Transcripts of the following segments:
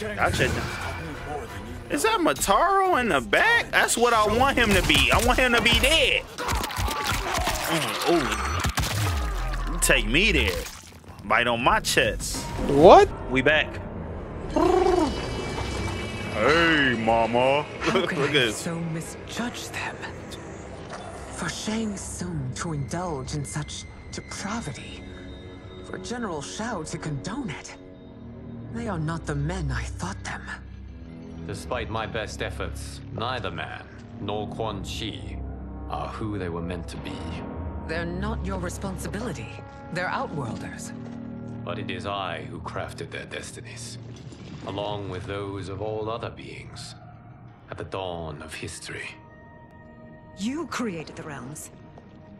Gotcha. Is that Motaro in the back? That's what I want him to be. I want him to be dead. Oh, take me there. Bite on my chest. What? We back. Hey, mama. Look at this. so misjudge them? For Shang Tsung to indulge in such depravity, for General Shao to condone it, they are not the men I thought them. Despite my best efforts, neither man nor Quan Chi are who they were meant to be. They're not your responsibility. They're outworlders. But it is I who crafted their destinies, along with those of all other beings, at the dawn of history. You created the realms.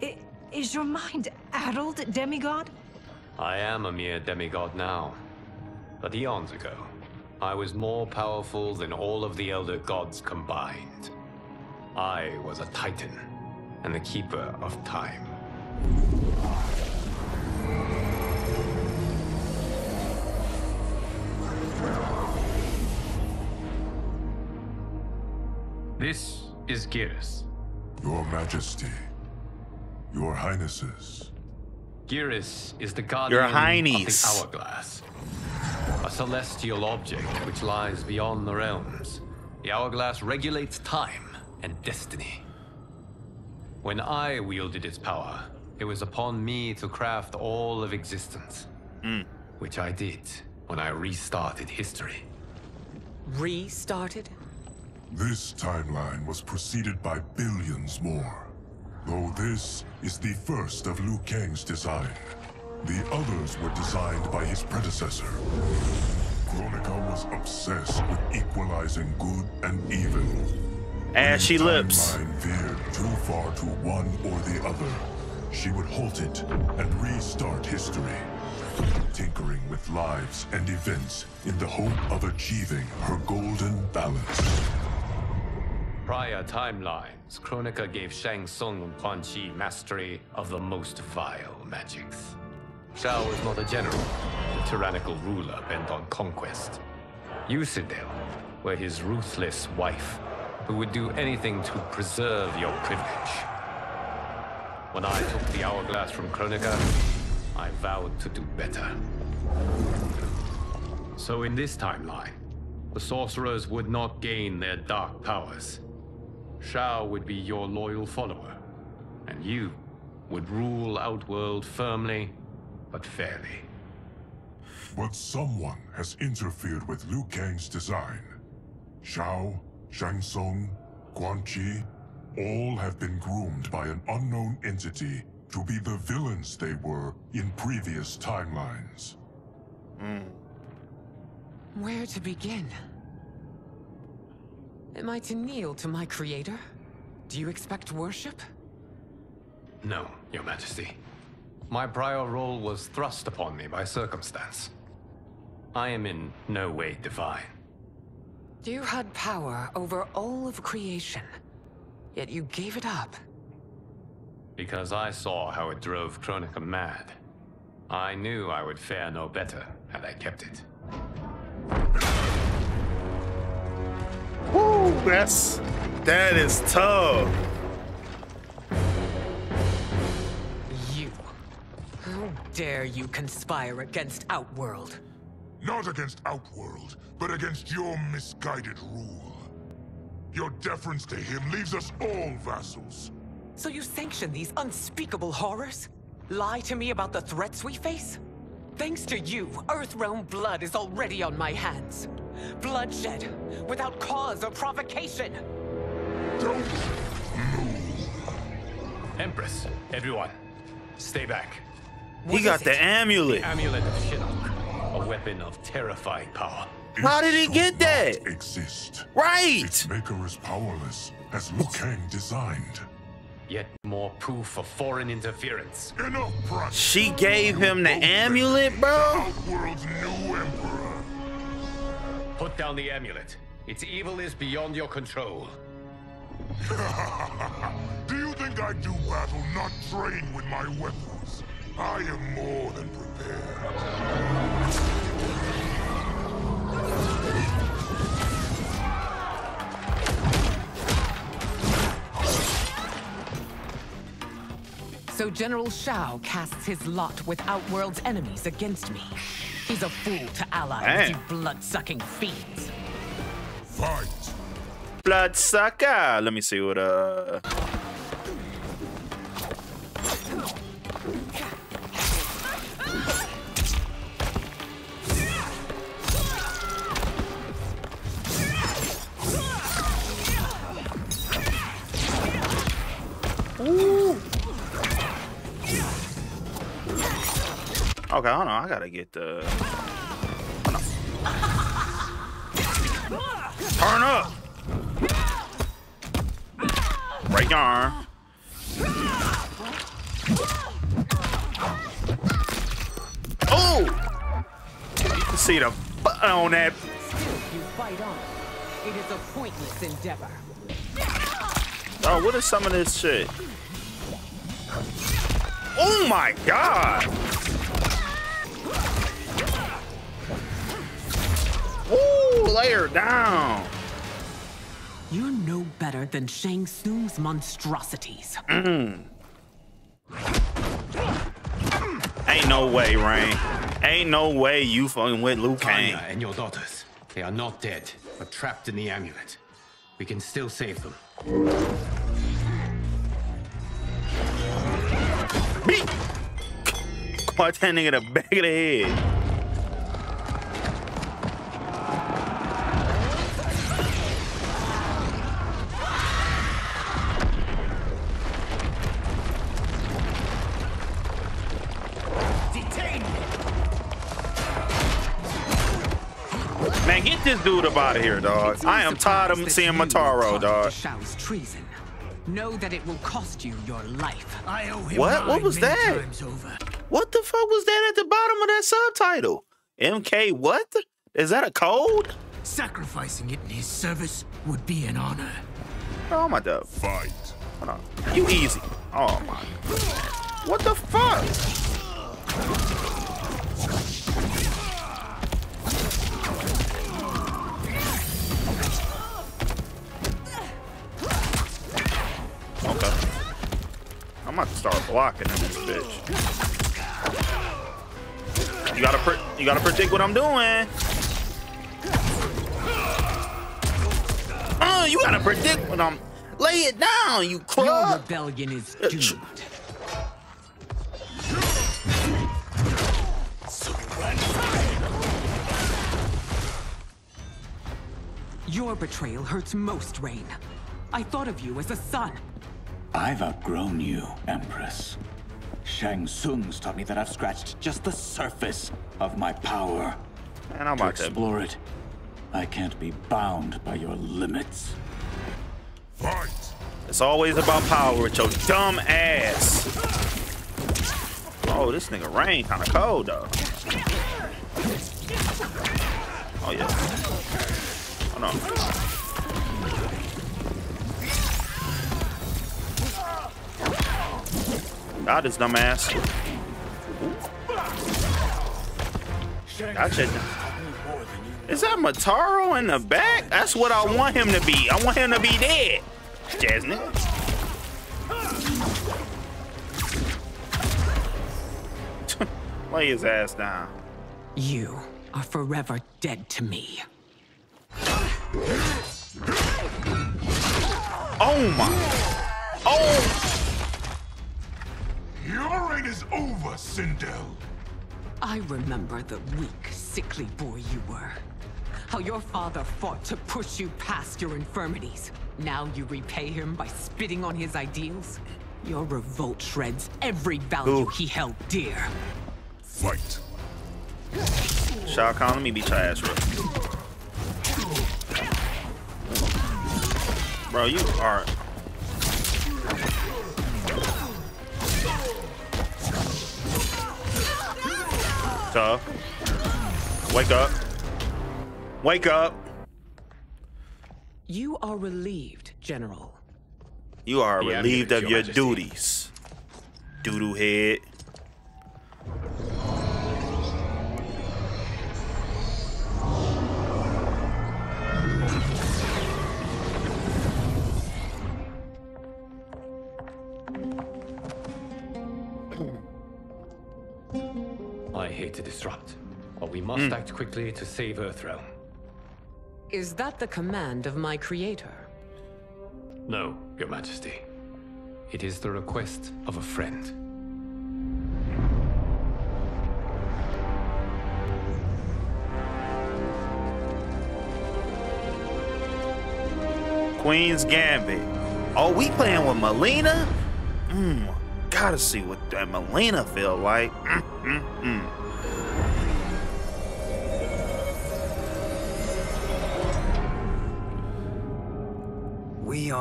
I, is your mind addled, demigod? I am a mere demigod now, but eons ago, I was more powerful than all of the Elder Gods combined. I was a Titan, and the Keeper of Time. This is Geras. Your Majesty, Your Highnesses, Geras is the guardian of Highness. the Hourglass. A celestial object which lies beyond the realms. The Hourglass regulates time and destiny. When I wielded its power, it was upon me to craft all of existence. Hmm. Which I did when I restarted history. Restarted? this timeline was preceded by billions more. Though this is the first of Liu Kang's design. The others were designed by his predecessor. Kronika was obsessed with equalizing good and evil. Ashy When the lips. timeline veered too far to one or the other, she would halt it and restart history, tinkering with lives and events in the hope of achieving her golden balance. Prior timelines, Kronika gave Shang Tsung and Quan Chi mastery of the most vile magics. Shao was not a general, a tyrannical ruler bent on conquest. You, Sindel, were his ruthless wife, who would do anything to preserve your privilege. When I took the hourglass from Kronika, I vowed to do better. So in this timeline, the sorcerers would not gain their dark powers. Shao would be your loyal follower, and you would rule Outworld firmly but fairly. But someone has interfered with Liu Kang's design. Shao, Shang Tsung, Quan Chi, all have been groomed by an unknown entity to be the villains they were in previous timelines. Hmm. Where to begin? Am I to kneel to my creator? Do you expect worship? No, Your Majesty. My prior role was thrust upon me by circumstance. I am in no way divine. You had power over all of creation, yet you gave it up. Because I saw how it drove Kronika mad. I knew I would fare no better had I kept it. Woo, that's that is tough. Dare you conspire against Outworld? Not against Outworld, but against your misguided rule. Your deference to him leaves us all vassals. So you sanction these unspeakable horrors? Lie to me about the threats we face? Thanks to you, Earthrealm blood is already on my hands. Bloodshed, without cause or provocation. Don't move. Empress, everyone, stay back. He got is the it? amulet. Amulet of Shinnok, a weapon of terrifying power. How did he get should that? Exist. Right. Its maker is powerless, as Liu Kang designed. Yet more proof of foreign interference. Enough, Brat. She gave him the amulet, bro. Outworld's new emperor. Put down the amulet. Its evil is beyond your control. Do you think I do battle not trained with my weapons? I am more than prepared. So General Shao casts his lot with Outworld's enemies against me. He's a fool to ally Damn. with you blood-sucking fiends. Fight! Bloodsucker! Let me see what, uh... Okay, hold on. I gotta get the. Turn up. Arm. Oh! You can see the butt on that. You fight on. It is a pointless endeavor. Oh, what is some of this shit? Oh my god! Ooh, lay her down. You're no better than Shang Tsung's monstrosities. Mm. Ain't no way, Rain. Ain't no way you fucking with Liu Kang. Tanya and your daughters. They are not dead, but trapped in the amulet. We can still save them. Beat! Watch that nigga the back of the head. Up out of here, dog. I am tired of seeing you Motaro, dog. Treason. Know that it will cost you your life. I owe him What? What was that? over. What the fuck was that at the bottom of that subtitle? MK what? Is that a code? Sacrificing it in his service would be an honor. Oh my god. Fight! Hold on. You easy. Oh my. What the fuck? I'm about to start blocking in this bitch. You gotta you gotta predict what I'm doing. Oh, you gotta predict when I'm lay it down, you Your rebellion is Uh, doomed. Your betrayal hurts most, Rain. I thought of you as a son. I've outgrown you, Empress. Shang Tsung's taught me that I've scratched just the surface of my power. And I'm To about to explore it, I can't be bound by your limits. Fight! It's always about power with your dumb ass. Oh, this nigga rain kind of cold though. Oh yeah. Hold on. Got his dumb ass. Gotcha. Is that Motaro in the back? That's what I want him to be. I want him to be dead. Jasmine. Lay his ass down. You are forever dead to me. Oh my. Oh. Your reign is over, Sindel! I remember the weak, sickly boy you were. How your father fought to push you past your infirmities. Now you repay him by spitting on his ideals? Your revolt shreds every value Ooh. he held dear. Fight! Shao Kahn, let me beat your ass real. Bro, you are. Tough. Wake up. Wake up. You are relieved, General. You are The relieved of Your your duties. Doodoo head. Way to disrupt, but we must act quickly to save Earthrealm. Is that the command of my creator? No, Your Majesty. It is the request of a friend. Queen's Gambit. Oh, we playing with Mileena? Mm, gotta see what that Mileena feel like. Mm, mm,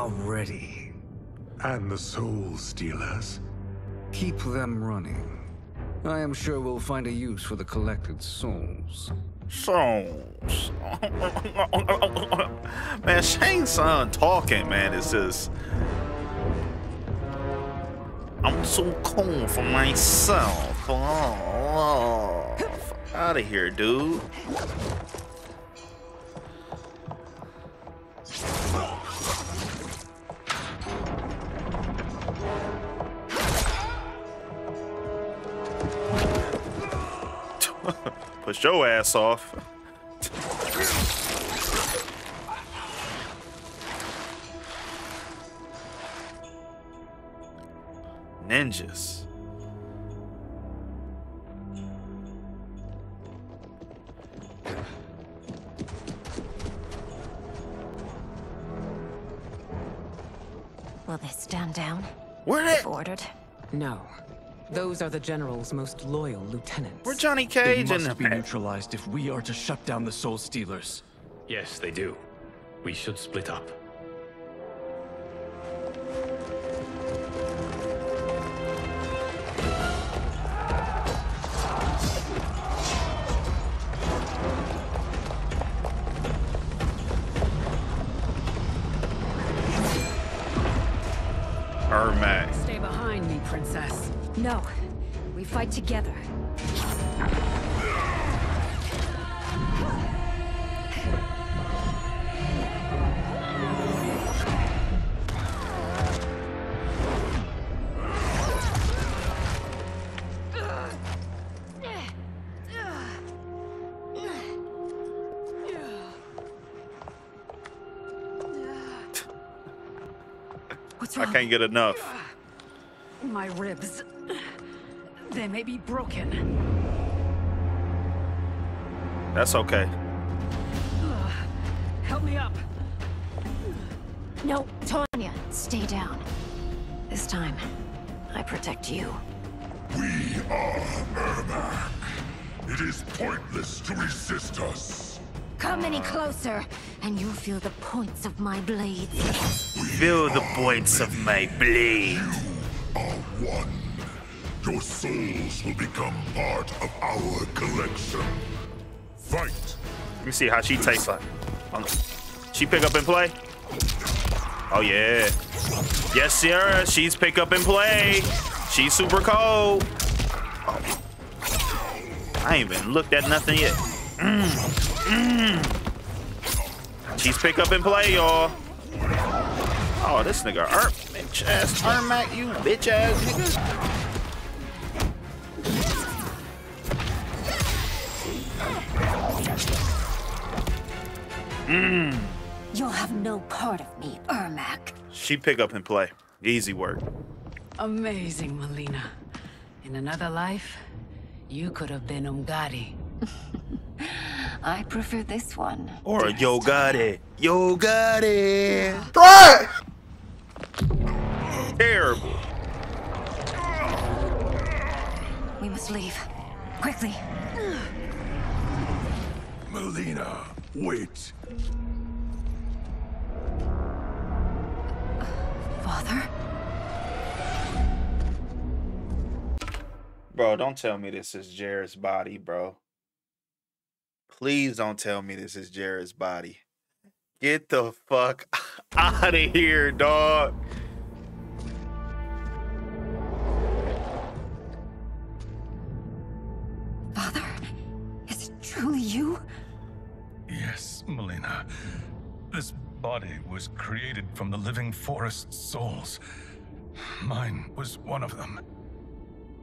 are ready. And the Soul Stealers. Keep them running. I am sure we'll find a use for the collected souls. Souls. man, Shang Tsung talking, man, is just. I'm so cool for myself. Oh, out of here, dude. Push your ass off. Ninjas. Will they stand down? Where that? If ordered? No. Those are the General's most loyal lieutenants. Where Johnny They Cage and must be neutralized if we are to shut down the Soul Stealers. Yes, they do. We should split up. No. We fight together. I can't get enough. My ribs. They may be broken. That's okay. Help me up. No, Tanya, stay down. This time, I protect you. We are Ermac. It is pointless to resist us. Come any closer, and you'll feel the points of my blades. Feel the points of my blade. Are one. Your souls will become part of our collection. Fight! Let me see how she takes. Um, She pick up and play? Oh yeah. Yes, Sierra, She's pick up and play. She's super cold. Oh. I ain't even looked at nothing yet. Mm. Mm. She's pick up and play, y'all. Oh, this nigga Erp, bitch ass Ermac, you bitch ass nigga. Mm. You'll have no part of me, Ermac. She pick up and play. Easy work. Amazing, Mileena. In another life, you could have been Umgadi. I prefer this one. Or a yo got it. Yo got it. Terrible. We must leave. Quickly. Mileena, wait. Father? Bro, don't tell me this is Jerrod's body, bro. Please don't tell me this is Jerrod's body. Get the fuck out of here, dog. Body was created from the living forest souls. Mine was one of them.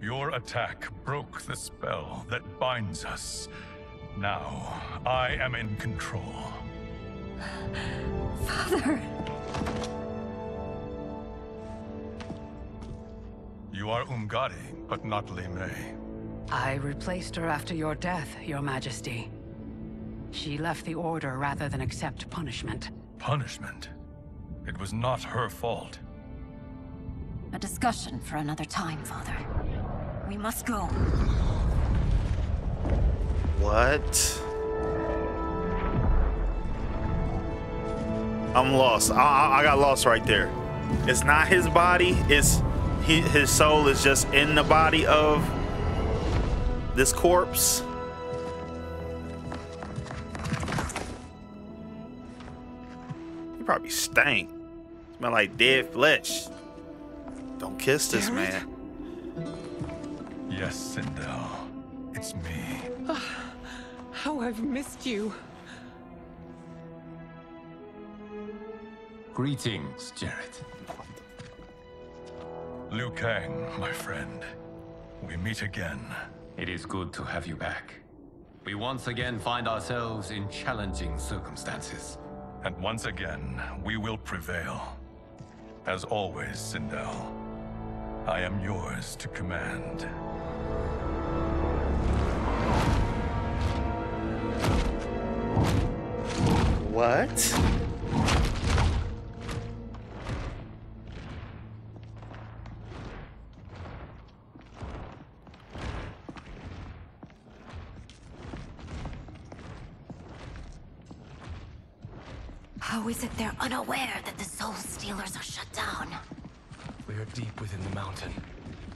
Your attack broke the spell that binds us. Now, I am in control. Father! You are Umgadi, but not Li Mei. I replaced her after your death, your majesty. She left the Order rather than accept punishment. Punishment? It was not her fault. A discussion for another time, Father. We must go. What? I'm lost. I, I, I got lost right there. It's not his body. It's he, his soul is just in the body of this corpse. Probably stank. Smell like dead flesh. Don't kiss this Jerrod? man. Yes, Sindel. It's me. Ah, how I've missed you. Greetings, Jerrod. Liu Kang, my friend. We meet again. It is good to have you back. We once again find ourselves in challenging circumstances. And once again, we will prevail. As always, Sindel, I am yours to command. What? Soul Stealers are shut down? We are deep within the mountain.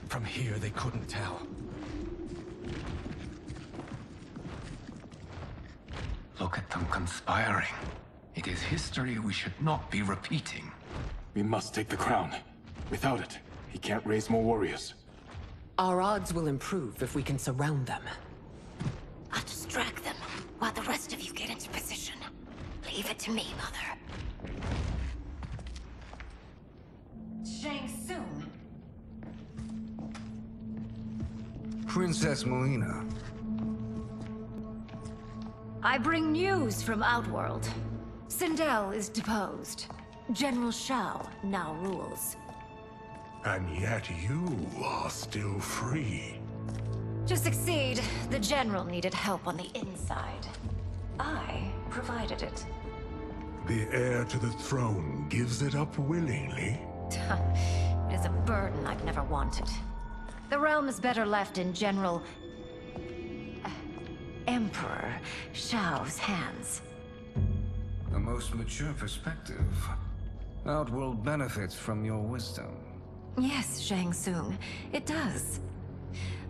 From here, they couldn't tell. Look at them conspiring. It is history we should not be repeating. We must take the crown. Without it, he can't raise more warriors. Our odds will improve if we can surround them. I'll distract them while the rest of you get into position. Leave it to me, Mother. Princess Mileena. I bring news from Outworld. Sindel is deposed. General Shao now rules. And yet you are still free. To succeed, the General needed help on the inside. I provided it. The heir to the throne gives it up willingly. it is a burden I've never wanted. The realm is better left in General... uh, Emperor Shao's hands. A most mature perspective. Outworld benefits from your wisdom. Yes, Shang Tsung, it does.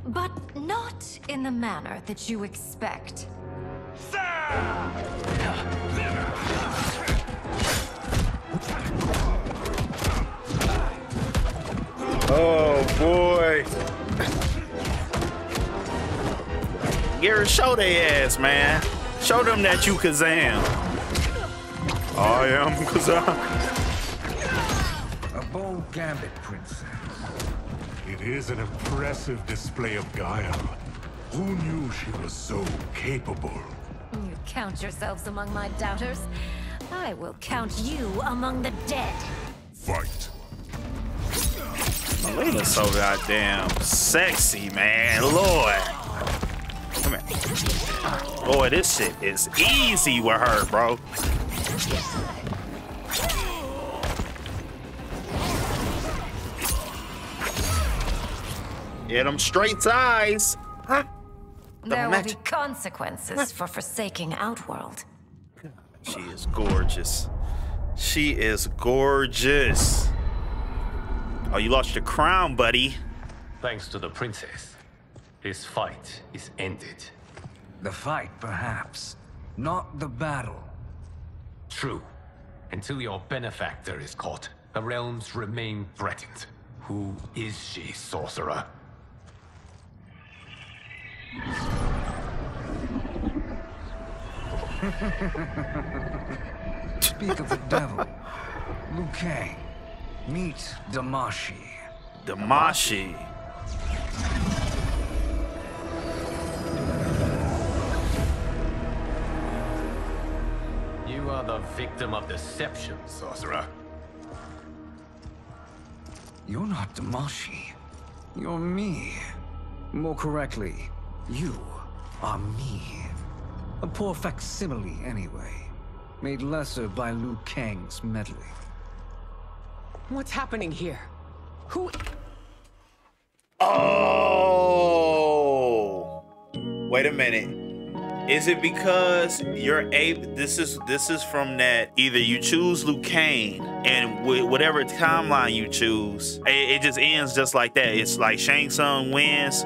But not in the manner that you expect. Oh boy. Garrett, show their ass, man. Show them that you Kazam. I am Kazam. A bold gambit, princess. It is an impressive display of guile. Who knew she was so capable? You count yourselves among my doubters. I will count you among the dead. Fight. Mileena's so goddamn sexy, man. Lord. Come here. Boy, this shit is easy with her, bro. Get them straight eyes. Huh? There will be consequences for forsaking Outworld. She is gorgeous. She is gorgeous. Oh, you lost your crown, buddy. Thanks to the princess, this fight is ended. The fight, perhaps. Not the battle. True. Until your benefactor is caught, the realms remain threatened. Who is she, sorcerer? Speak of the devil. Liu Kang. Meet Damashi. Damashi. Are the victim of deception, sorcerer. You're not Damashi. You're me. More correctly, you are me. A poor facsimile, anyway. Made lesser by Liu Kang's meddling. What's happening here? Who... Oh. Wait a minute. Is it because you're able? This is this is from that. Either you choose Liu Kang, and with whatever timeline you choose, it, it just ends just like that. It's like Shang Tsung wins,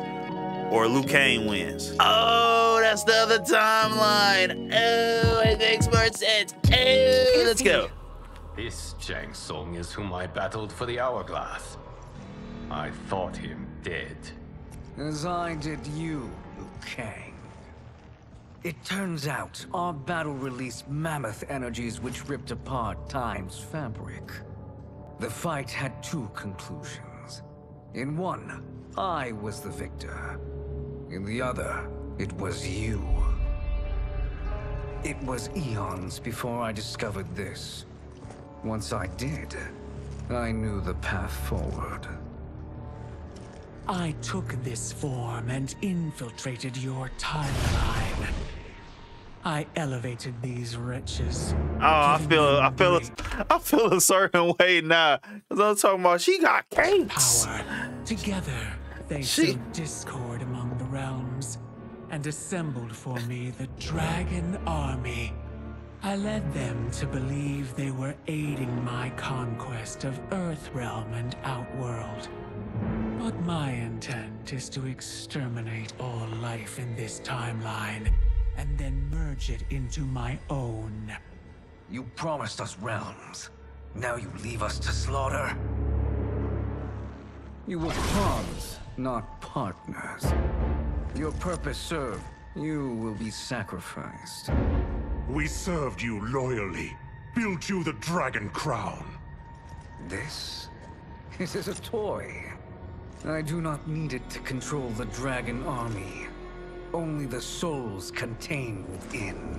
or Liu Kang wins. Oh, that's the other timeline. Oh, it makes more sense. Oh, let's go. This Shang Tsung is whom I battled for the Hourglass. I thought him dead. As I did you, Liu Kang. It turns out our battle released mammoth energies which ripped apart time's fabric. The fight had two conclusions. In one, I was the victor. In the other, it was you. It was eons before I discovered this. Once I did, I knew the path forward. I took this form and infiltrated your timeline. I elevated these wretches. Oh, I feel, I feel, I feel a certain way now. Cause I'm talking about she got capes. Power. Together, they She- sowed discord among the realms and assembled for me the Dragon Army. I led them to believe they were aiding my conquest of Earthrealm and Outworld. But my intent is to exterminate all life in this timeline and then merge it into my own. You promised us realms. Now you leave us to slaughter? You were pawns, not partners. Your purpose served. You will be sacrificed. We served you loyally, built you the Dragon Crown. This? It is a toy. I do not need it to control the Dragon Army. Only the souls contained within.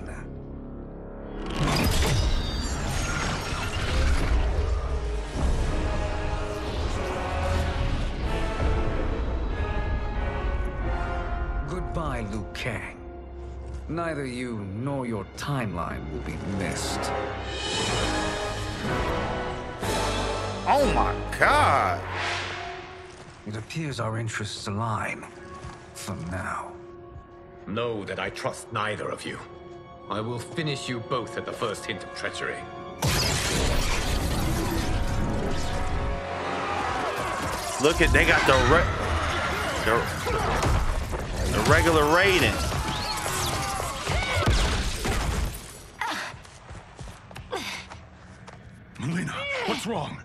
Goodbye, Liu Kang. Neither you nor your timeline will be missed. Oh my god. It appears our interests align. For now. Know that I trust neither of you. I will finish you both at the first hint of treachery. Look at they got the re- the, the regular rating. Mileena, what's wrong?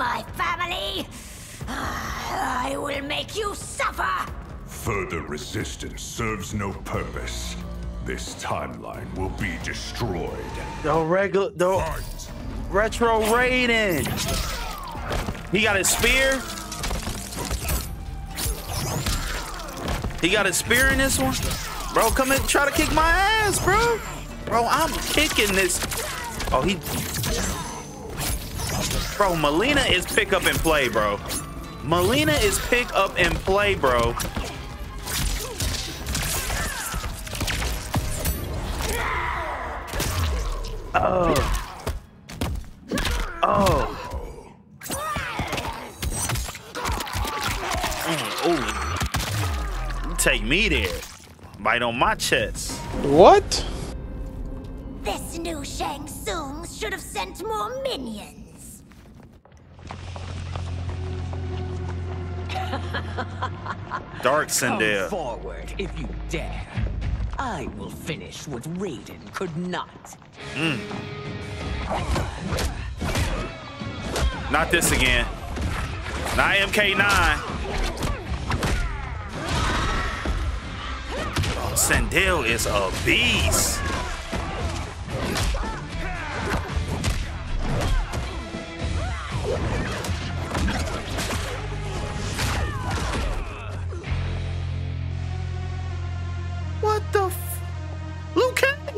My family. I will make you suffer. Further resistance serves no purpose. This timeline will be destroyed. The regular the retro rating. He got his spear. He got his spear in this one. Bro, come and try to kick my ass, bro. Bro, I'm kicking this. Oh, he. Bro, Mileena is pick up and play, bro. Mileena is pick up and play, bro. Oh. Oh. Mm, ooh. Take me there. Bite on my chest. What? This new Shang Tsung should have sent more minions. Dark Come forward if you dare. I will finish what Raiden could not. Mm. Not this again. Not MK9. Oh, Sindel is a beast.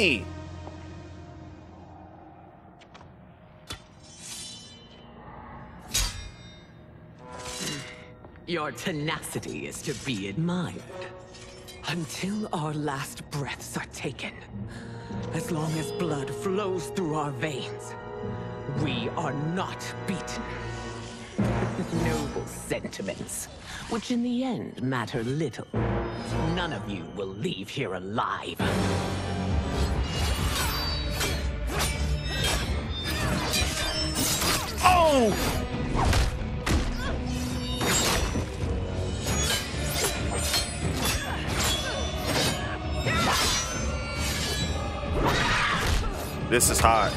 me! Your tenacity is to be admired. Until our last breaths are taken, as long as blood flows through our veins, we are not beaten. Noble sentiments, which in the end matter little. None of you will leave here alive. This is hot.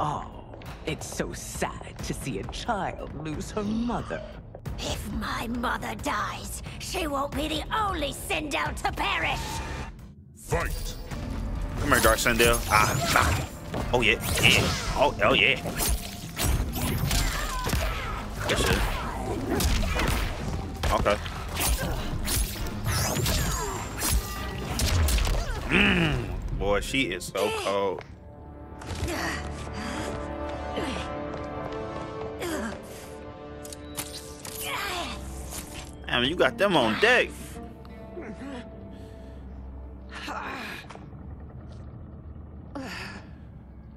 Oh, it's so sad to see a child lose her mother. My mother dies, she won't be the only Sindel to perish. Fight! Come here, Dark Sindel. Ah, ah. Oh yeah, yeah. Oh hell yeah. Good shit. Okay. Mmm. Boy, she is so cold. I mean, you got them on deck.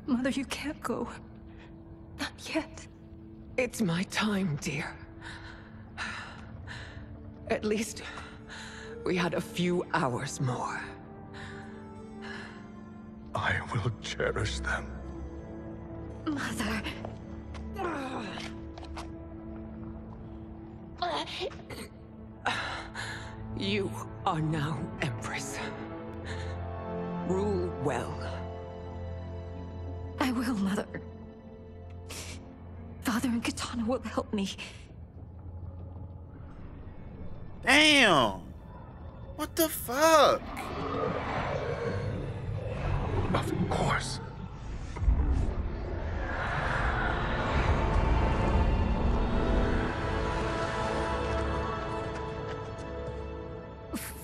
Mother, you can't go. Not yet. It's my time, dear. At least, we had a few hours more. I will cherish them. Mother. You are now Empress. Rule well. I will, Mother. Father and Kitana will help me. Damn. What the fuck? Of course.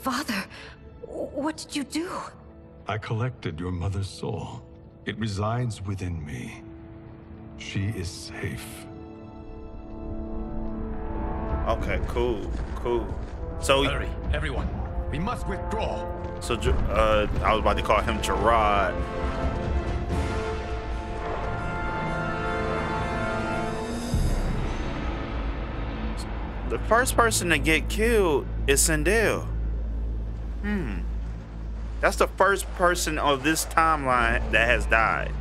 Father, what did you do? I collected your mother's soul. It resides within me. She is safe. Okay, cool, cool. So Hurry, everyone. We must withdraw. So, uh, I was about to call him Gerard. The first person to get killed is Sindel. Hmm. That's the first person of this timeline that has died.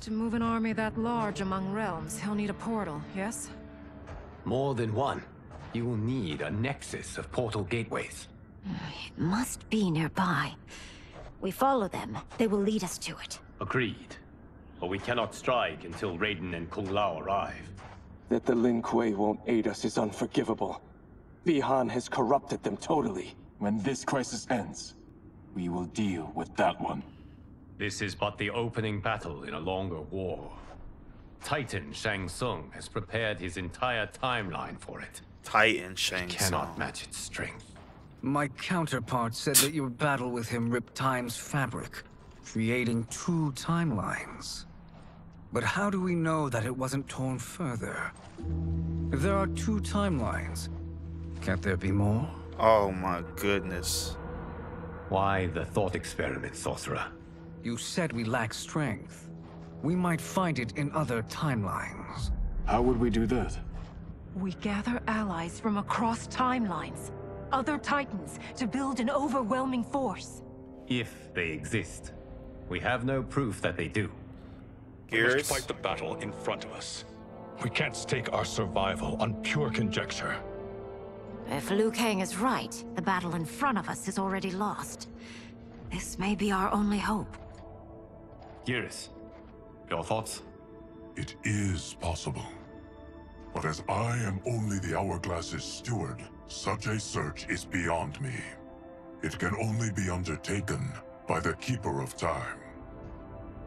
To move an army that large among realms, he'll need a portal, yes? More than one. You will need a nexus of portal gateways. It must be nearby. We follow them. They will lead us to it. Agreed. But we cannot strike until Raiden and Kung Lao arrive. That the Lin Kuei won't aid us is unforgivable. Bihan has corrupted them totally. When this crisis ends, we will deal with that one. This is but the opening battle in a longer war. Titan Shang Tsung has prepared his entire timeline for it. Titan Shang Tsung. Cannot match its strength. My counterpart said that your battle with him ripped time's fabric, creating two timelines. But how do we know that it wasn't torn further? If there are two timelines, can't there be more? Oh my goodness. Why the thought experiment, Sorcerer? You said we lack strength. We might find it in other timelines. How would we do that? We gather allies from across timelines, other titans, to build an overwhelming force. If they exist. We have no proof that they do. We must fight the battle in front of us. We can't stake our survival on pure conjecture. If Liu Kang is right, the battle in front of us is already lost. This may be our only hope. Geras, your thoughts? It is possible. But as I am only the Hourglass's steward, such a search is beyond me. It can only be undertaken by the Keeper of Time.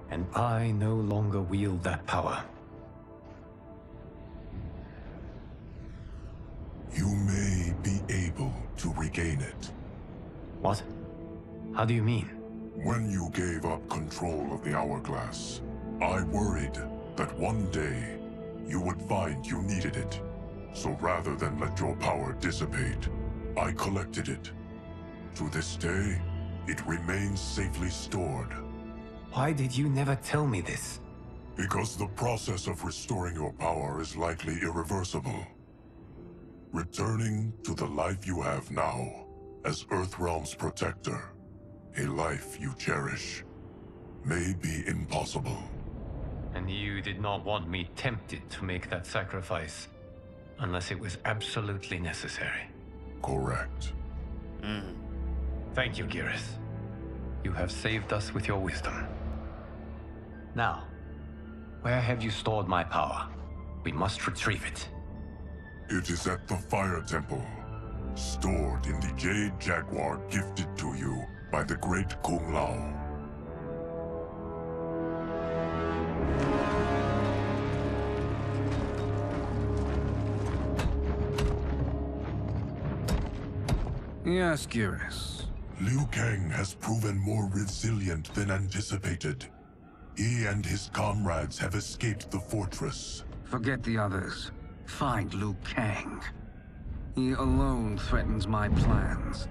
And I no longer wield that power. You may be able to regain it. What? How do you mean? When you gave up control of the hourglass, I worried that one day you would find you needed it. So rather than let your power dissipate, I collected it. To this day, it remains safely stored. Why did you never tell me this? Because the process of restoring your power is likely irreversible. Returning to the life you have now, as Earthrealm's protector, a life you cherish, may be impossible. And you did not want me tempted to make that sacrifice unless it was absolutely necessary. Correct. Mm. Thank you, Geras. You have saved us with your wisdom. Now, where have you stored my power? We must retrieve it. It is at the Fire Temple, stored in the Jade Jaguar gifted to you by the great Kung Lao. Yes, Geras. Liu Kang has proven more resilient than anticipated. He and his comrades have escaped the fortress. Forget the others. Find Liu Kang. He alone threatens my plans.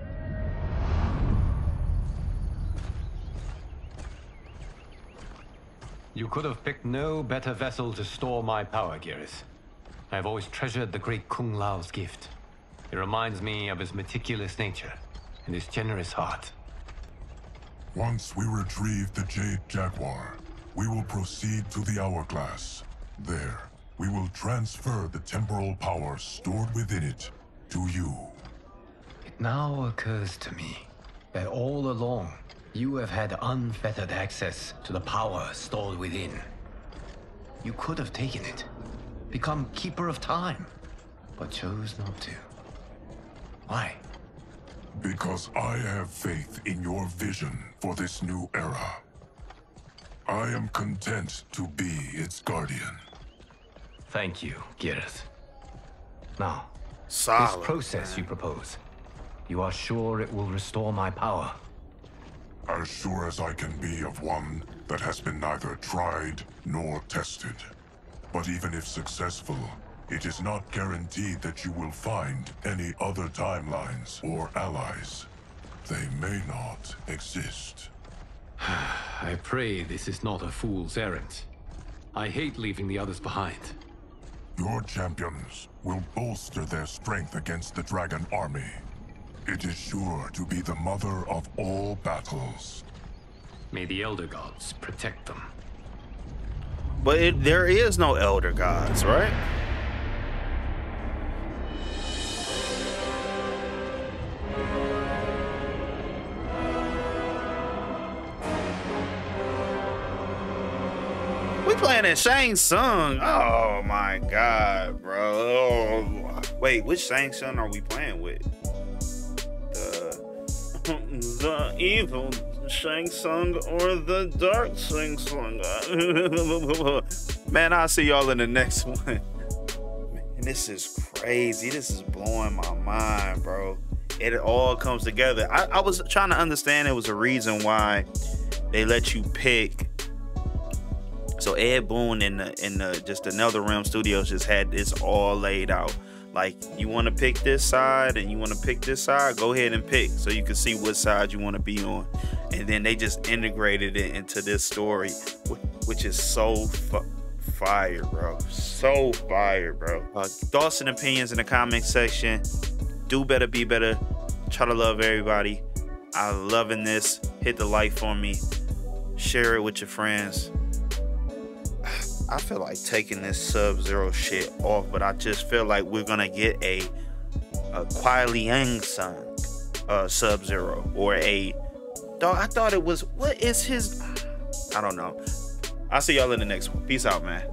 You could have picked no better vessel to store my power, Geras. I have always treasured the great Kung Lao's gift. It reminds me of his meticulous nature and his generous heart. Once we retrieve the Jade Jaguar, we will proceed to the Hourglass. There, we will transfer the temporal power stored within it to you. It now occurs to me that all along, you have had unfettered access to the power stored within. You could have taken it, become Keeper of Time, but chose not to. Why? Because I have faith in your vision for this new era. I am content to be its guardian. Thank you, Geras. Now, Solid, this process man. you propose, you are sure it will restore my power? As sure as I can be of one that has been neither tried nor tested. But even if successful, it is not guaranteed that you will find any other timelines or allies. They may not exist. I pray this is not a fool's errand. I hate leaving the others behind. Your champions will bolster their strength against the Dragon Army. It is sure to be the mother of all battles. May the Elder Gods protect them. But it, there is no elder gods, right? Playing at Shang Tsung. Oh my god, bro. Oh, wait, which Shang Tsung are we playing with? The the evil Shang Tsung or the dark Shang Tsung? Man, I'll see y'all in the next one. Man, this is crazy. This is blowing my mind, bro. It all comes together. I, I was trying to understand it was a reason why they let you pick so Ed Boon and the and the just NetherRealm Studios just had this all laid out. Like you want to pick this side and you want to pick this side, go ahead and pick so you can see what side you want to be on. And then they just integrated it into this story, which is so fire, bro. So fire, bro. Uh, thoughts and opinions in the comment section. Do better, be better. Try to love everybody. I'm loving this. Hit the like for me. Share it with your friends. I feel like taking this Sub Zero shit off, but I just feel like we're gonna get a a Kuai Liang song, uh, Sub Zero, or a dog. I thought it was what is his? I don't know. I'll see y'all in the next one. Peace out, man.